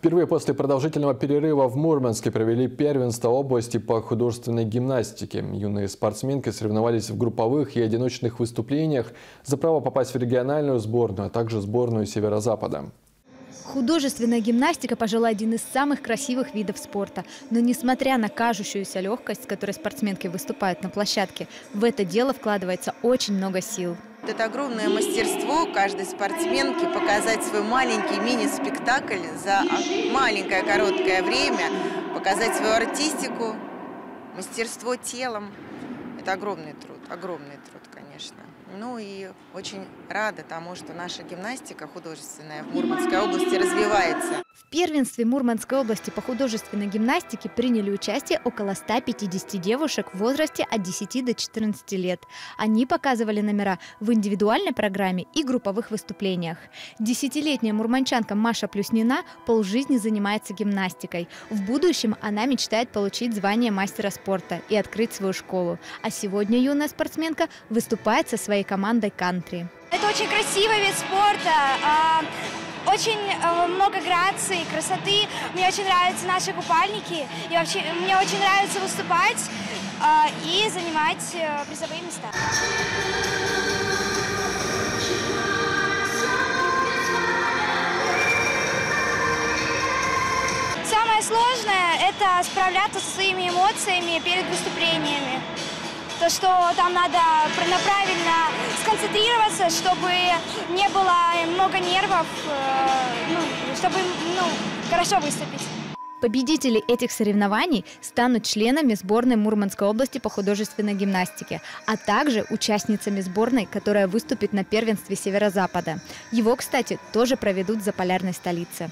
Впервые после продолжительного перерыва в Мурманске провели первенство области по художественной гимнастике. Юные спортсменки соревновались в групповых и одиночных выступлениях за право попасть в региональную сборную, а также сборную Северо-Запада. Художественная гимнастика, пожалуй, один из самых красивых видов спорта. Но несмотря на кажущуюся легкость, с которой спортсменки выступают на площадке, в это дело вкладывается очень много сил. Это огромное мастерство каждой спортсменки показать свой маленький мини-спектакль за маленькое короткое время, показать свою артистику, мастерство телом. Это огромный труд, огромный труд, конечно. Ну и очень рада тому, что наша гимнастика художественная в Мурманской области развивается. В первенстве Мурманской области по художественной гимнастике приняли участие около 150 девушек в возрасте от 10 до 14 лет. Они показывали номера в индивидуальной программе и групповых выступлениях. Десятилетняя мурманчанка Маша Плюснина полжизни занимается гимнастикой. В будущем она мечтает получить звание мастера спорта и открыть свою школу. А сегодня юная спортсменка выступает со своей командой «Кантри». Это очень красивый вид спорта. А, очень э, много грации, красоты. Мне очень нравятся наши купальники. И вообще мне очень нравится выступать э, и занимать э, призовые места. Самое сложное – это справляться со своими эмоциями перед выступлениями то, что там надо правильно сконцентрироваться, чтобы не было много нервов, э, ну, чтобы ну, хорошо выступить. Победители этих соревнований станут членами сборной Мурманской области по художественной гимнастике, а также участницами сборной, которая выступит на первенстве Северо-Запада. Его, кстати, тоже проведут за полярной столице.